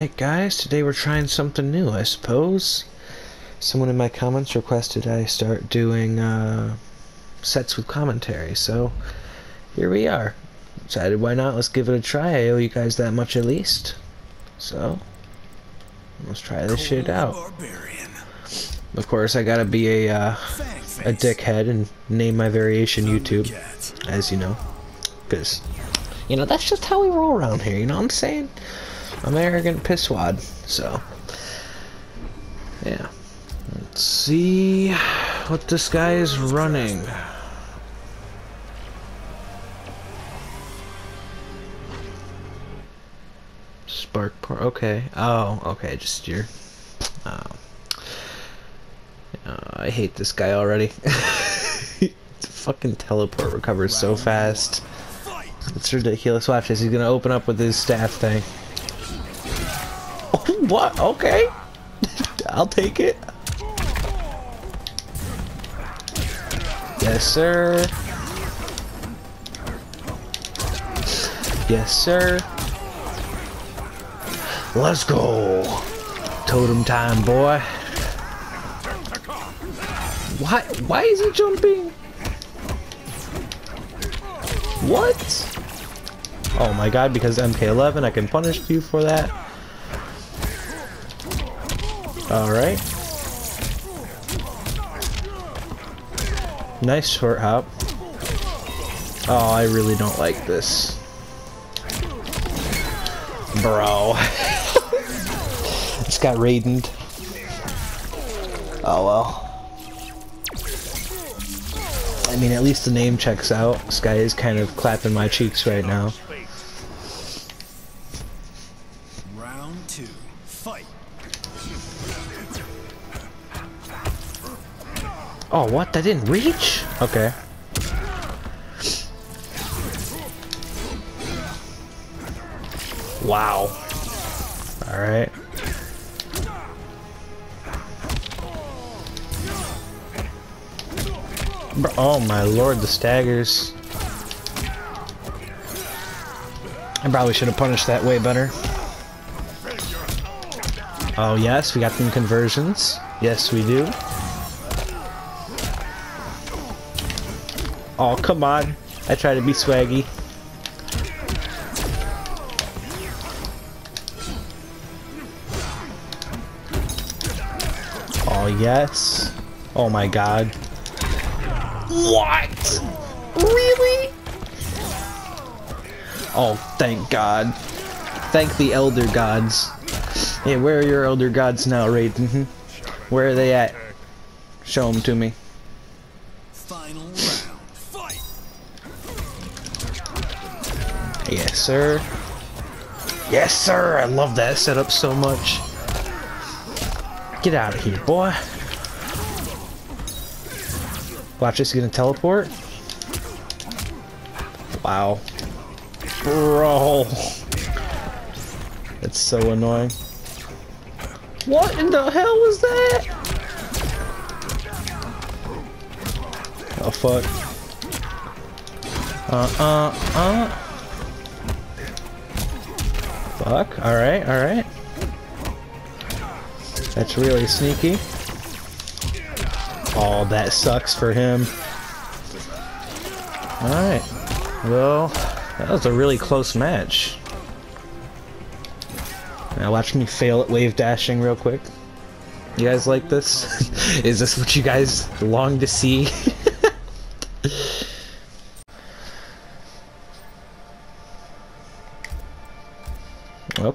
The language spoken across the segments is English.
Hey guys, today we're trying something new, I suppose. Someone in my comments requested I start doing uh, sets with commentary, so here we are. Decided why not, let's give it a try, I owe you guys that much at least. So, let's try this shit out. Of course, I gotta be a, uh, a dickhead and name my variation YouTube, as you know. Because, you know, that's just how we roll around here, you know what I'm saying? Arrogant pisswad, so yeah. Let's see what this guy is running. Spark pour. Okay. Oh, okay. Just your. Oh. oh. I hate this guy already. fucking teleport recovers so fast. It's ridiculous. Watch this. He's gonna open up with his staff thing. What? Okay. I'll take it. Yes, sir. Yes, sir. Let's go. Totem time, boy. Why? Why is he jumping? What? Oh my god, because MK11, I can punish you for that. Alright. Nice short hop. Oh, I really don't like this. Bro. it's got Raidened. Oh well. I mean, at least the name checks out. This guy is kind of clapping my cheeks right now. Oh, what? That didn't reach? Okay. Wow. Alright. Oh my lord, the staggers. I probably should have punished that way better. Oh yes, we got them conversions. Yes, we do. Oh, come on. I try to be swaggy. Oh, yes. Oh my god. What? Really? Oh, thank god. Thank the elder gods. Hey, where are your elder gods now, Raiden? Hmm? Where are they at? Show them to me. Sir. Yes, sir. I love that setup so much. Get out of here, boy. Watch this, gonna teleport. Wow. Bro. That's so annoying. What in the hell was that? Oh, fuck. Uh, uh, uh. Fuck. Alright, alright. That's really sneaky. Oh, that sucks for him. Alright. Well, that was a really close match. Now watch me fail at wave dashing real quick. You guys like this? Is this what you guys long to see?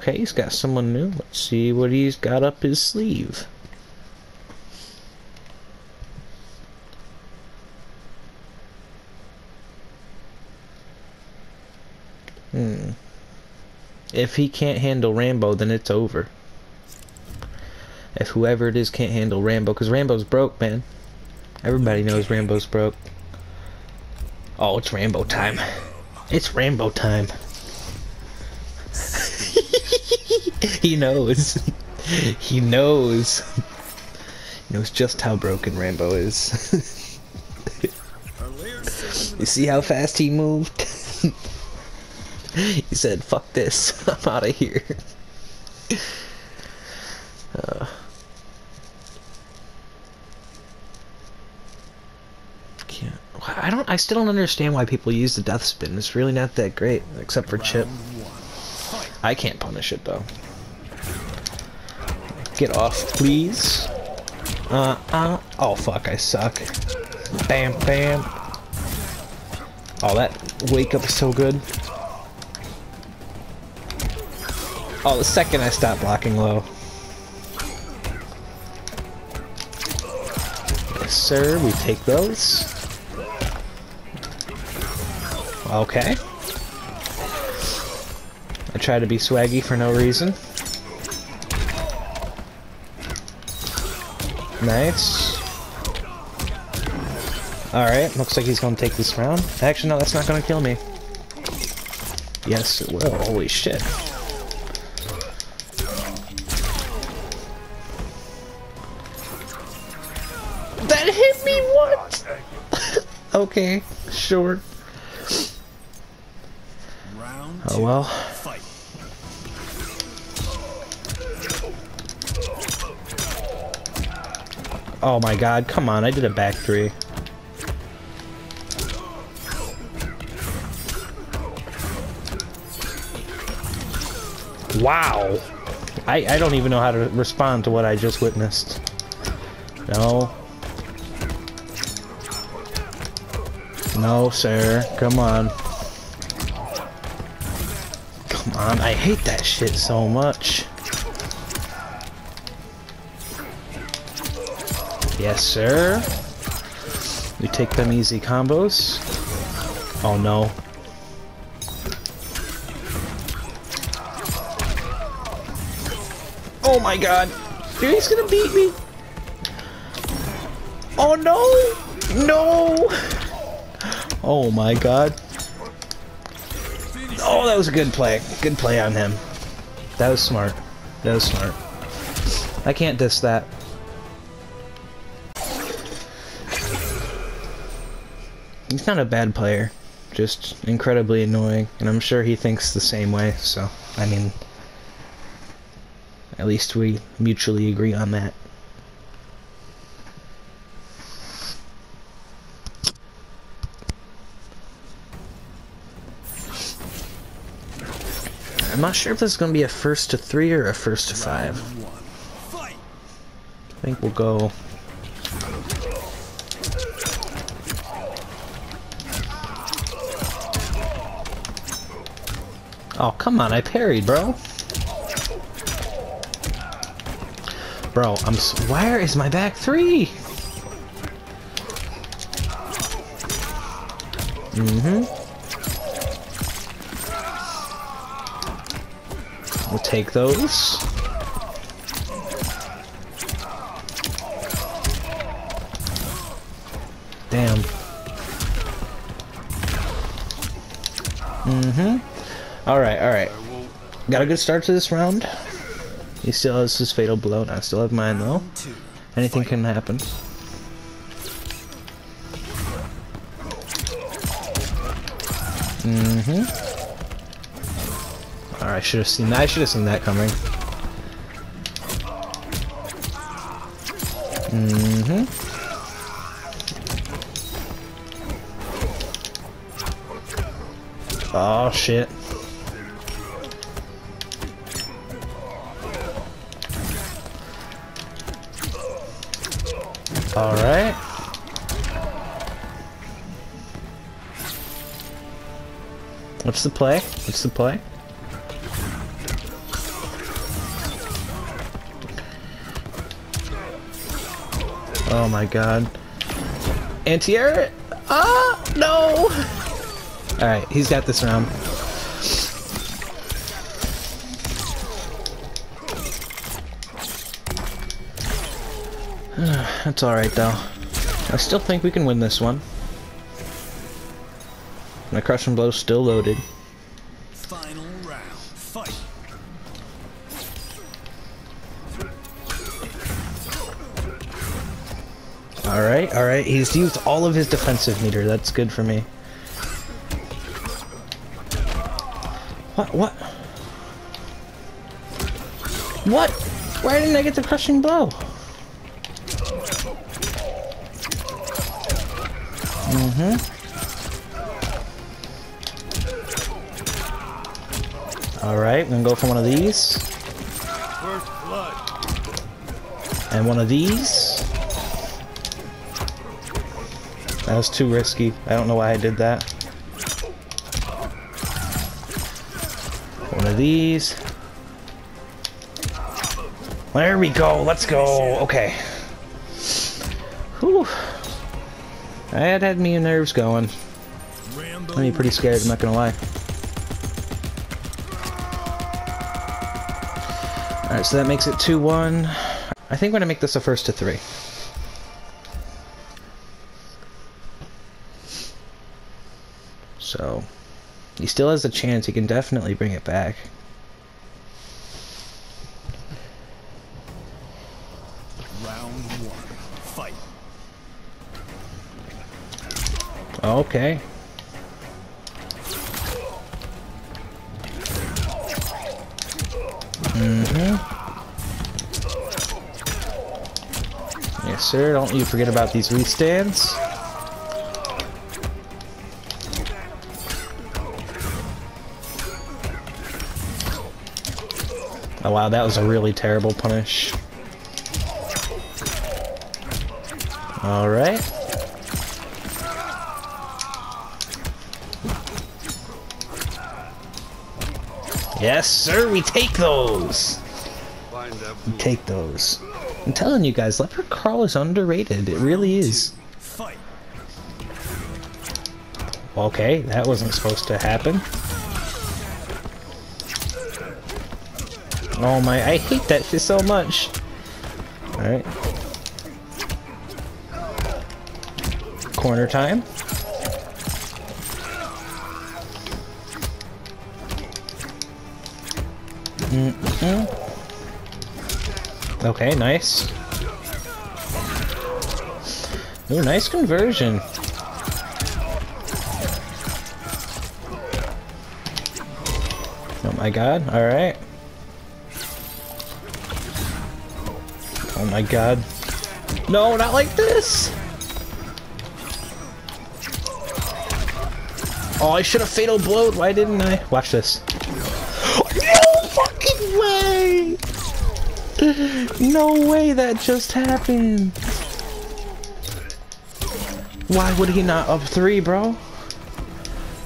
Okay, he's got someone new. Let's see what he's got up his sleeve. Hmm. If he can't handle Rambo, then it's over. If whoever it is can't handle Rambo, because Rambo's broke, man. Everybody knows Rambo's broke. Oh, it's Rambo time. It's Rambo time. he knows. he knows. He knows just how broken Rambo is. you see how fast he moved? he said, fuck this. I'm out of here. uh. Can't. I don't. I still don't understand why people use the death spin. It's really not that great, except for Chip. Round one. Fight. I can't punish it though. Get off, please. Uh, uh. Oh fuck, I suck. Bam, bam. Oh, that wake up is so good. Oh, the second I stop blocking low. Yes, sir. We take those. Okay. I try to be swaggy for no reason. Nice. Alright, looks like he's gonna take this round. Actually, no, that's not gonna kill me. Yes, it will. Holy shit. That hit me what? okay, sure. Oh well. Oh my god, come on, I did a back three. Wow. I, I don't even know how to respond to what I just witnessed. No. No, sir. Come on. Come on, I hate that shit so much. Yes, sir. We take them easy combos. Oh no. Oh my god. Dude, he's gonna beat me. Oh no! No! Oh my god. Oh, that was a good play. Good play on him. That was smart. That was smart. I can't diss that. He's not a bad player, just incredibly annoying, and I'm sure he thinks the same way, so, I mean, at least we mutually agree on that. I'm not sure if this is going to be a first to three or a first to five. I think we'll go. Oh, come on, I parried, bro. Bro, I'm. Where is my back three? Mm hmm. We'll take those. Damn. Mm-hmm. Alright, alright. Got a good start to this round. He still has his fatal blow. and I still have mine though. Anything can happen. Mm-hmm. Alright, I should have seen that. I should have seen that coming. Mm-hmm. Oh shit. Alright. What's the play? What's the play? Oh my god. Anti-air? Ah, no! Alright, he's got this round. That's alright though. I still think we can win this one. My crushing blow's still loaded. Final round. Fight. Alright, alright. He's used all of his defensive meter. That's good for me. What? What? What? Why didn't I get the crushing blow? Mm-hmm. Alright, I'm gonna go for one of these. And one of these. That was too risky. I don't know why I did that. One of these. There we go. Let's go. Okay. Whew. That had me nerves going. I'm pretty scared, I'm not gonna lie. Alright, so that makes it 2-1. I think we're gonna make this a first to three. So, he still has a chance, he can definitely bring it back. Round one. Fight. Okay. Mm-hmm. Yes, sir. Don't you forget about these withstands. Oh wow, that was a really terrible punish. Alright. Yes, sir, we take those. We take those. I'm telling you guys, Leopard Crawl is underrated. It really is. Okay, that wasn't supposed to happen. Oh my, I hate that shit so much. Alright. Corner time. Mm-mm. Okay, nice. Ooh, nice conversion. Oh my god, alright. Oh my god. No, not like this! Oh, I should have fatal blowed. Why didn't I? Watch this. No fucking way! No way that just happened. Why would he not up three, bro?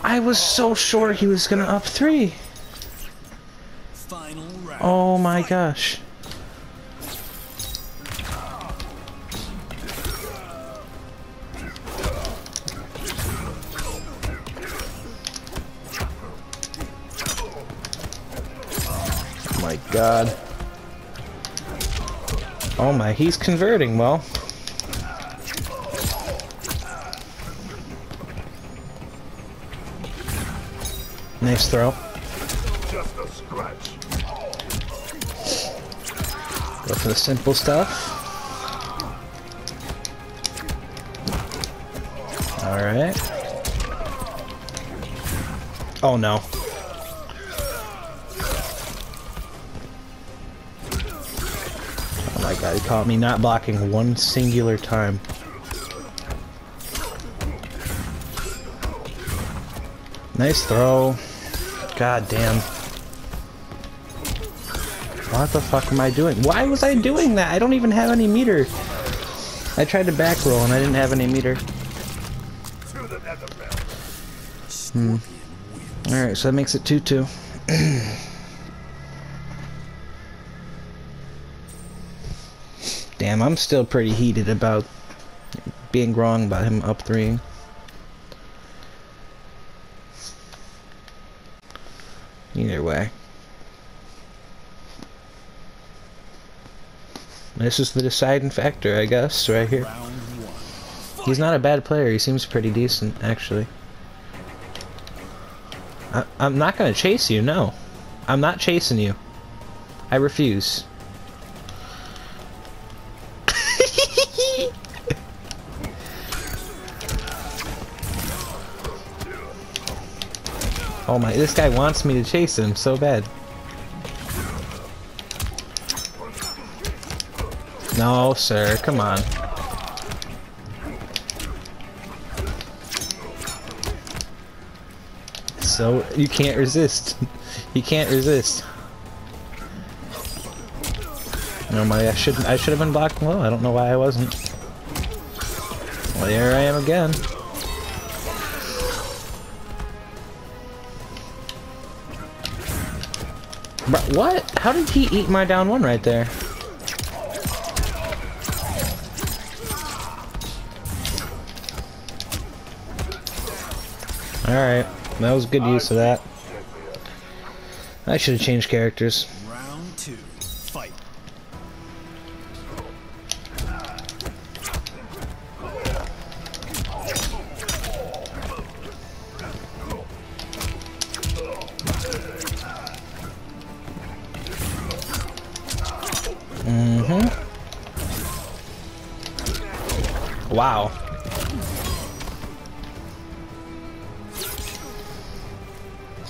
I was so sure he was gonna up three. Oh my gosh. My god. Oh my, he's converting well. Nice throw. just a scratch. Go for the simple stuff. Alright. Oh no. God, he caught me not blocking one singular time. Nice throw. God damn. What the fuck am I doing? Why was I doing that? I don't even have any meter. I tried to back roll and I didn't have any meter. Hmm. Belt. Alright, so that makes it 2-2. Damn, I'm still pretty heated about being wrong about him up 3 Either way. This is the deciding factor, I guess, right here. He's not a bad player. He seems pretty decent, actually. I, I'm not gonna chase you. No, I'm not chasing you. I refuse. Oh my! This guy wants me to chase him so bad. No, sir, come on. So, you can't resist. You can't resist. No, my I should I should have been blocking low. I don't know why I wasn't. Well, there I am again. What? How did he eat my down one right there? Alright, that was good use of that. I should have changed characters. Mm-hmm. Wow.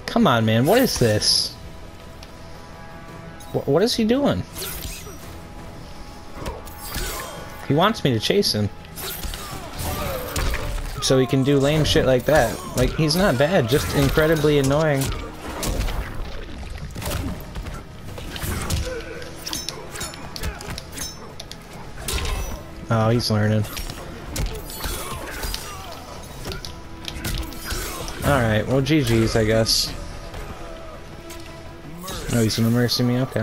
Come on, man. What is this? Wh- what is he doing? He wants me to chase him. So he can do lame shit like that. Like, he's not bad, just incredibly annoying. Oh, he's learning. Alright, well GG's I guess. Oh, he's gonna mercy me? Okay.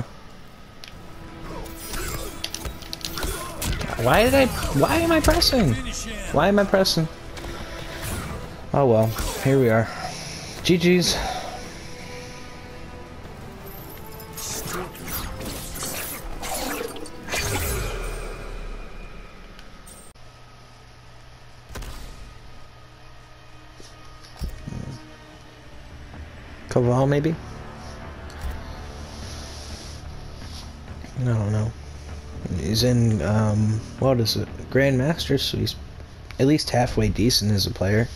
Why did I... Why am I pressing? Why am I pressing? Oh well, here we are. GG's. Maybe? I don't know. He's in, um, what is it? Grandmasters, so he's at least halfway decent as a player.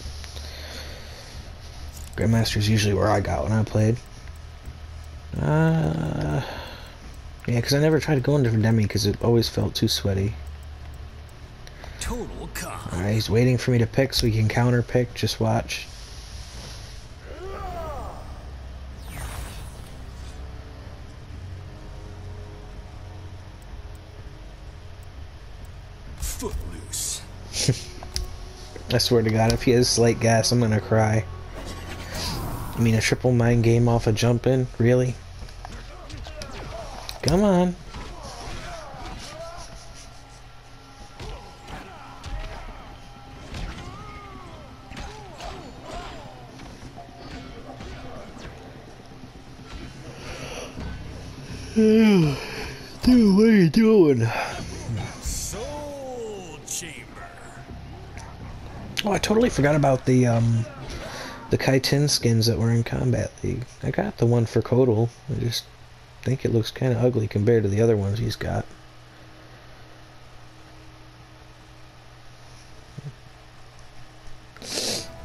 Grandmaster's usually where I got when I played. Uh, yeah, because I never tried to go into Demi because it always felt too sweaty. Alright, he's waiting for me to pick so he can counter pick. Just watch. Footloose. I swear to God, if he has slight gas, I'm gonna cry. I mean, a triple mind game off a jump in? Really? Come on. Totally forgot about the um the Kaitin skins that were in Kombat League. I got the one for Kotal. I just think it looks kind of ugly compared to the other ones he's got.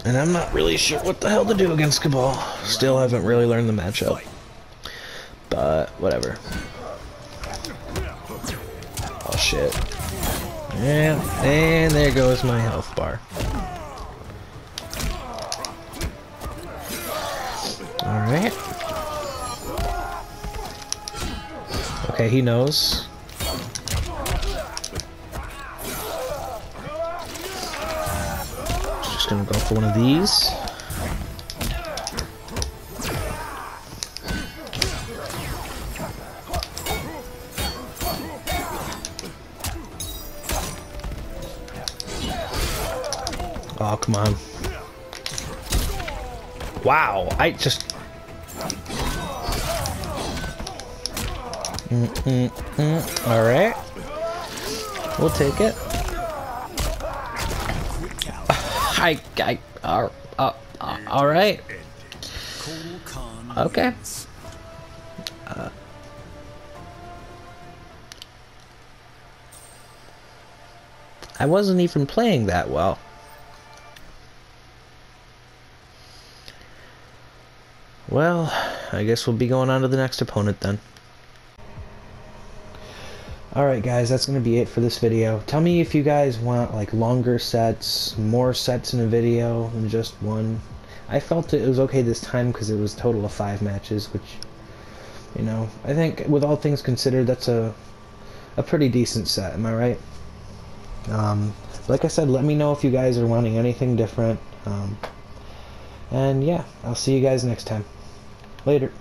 And I'm not really sure what the hell to do against Kabal. Still haven't really learned the matchup. But whatever. Oh shit. Yeah, and there goes my health bar. Alright. Okay, he knows. Just gonna go for one of these. Oh, come on. Wow, I just... Alright. We'll take it. I... I... Uh, Alright. Okay. I wasn't even playing that well. Well, I guess we'll be going on to the next opponent then. Alright guys, that's going to be it for this video. Tell me if you guys want like longer sets, more sets in a video than just one. I felt it was okay this time because it was total of five matches, which, you know, I think with all things considered, that's a, a pretty decent set, am I right? Um, like I said, let me know if you guys are wanting anything different. Um, and yeah, I'll see you guys next time. Later.